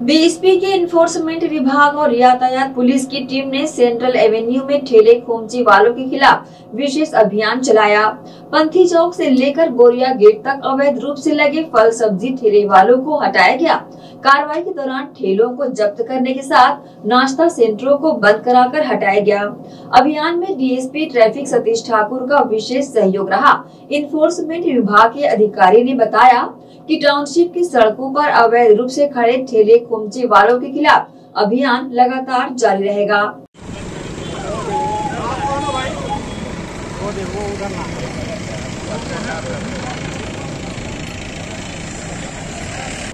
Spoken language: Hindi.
बीएसपी के इन्फोर्समेंट विभाग और यातायात पुलिस की टीम ने सेंट्रल एवेन्यू में ठेले खोमची वालों के खिलाफ विशेष अभियान चलाया। पंथी चौक से लेकर बोरिया गेट तक अवैध रूप से लगे फल सब्ज़ी ठेले वालों को हटाया गया। कार्रवाई के दौरान ठेलों को जब्त करने के साथ नाश्ता सेंटरों को बंद कराकर हटाया गया। अभियान में डीएसपी ट्रैफ़िक सतीश ठाकुर का विशेष सहयोग रहा। इन्फोर्समेंट विभाग के अधिकारी ने बताया कि टाउनशिप की सड़कों पर अवैध रूप से खड़े ठेले खुमचे वालों के खिलाफ अभियान लगातार जारी रहेगा। वो देखो, उधर ना।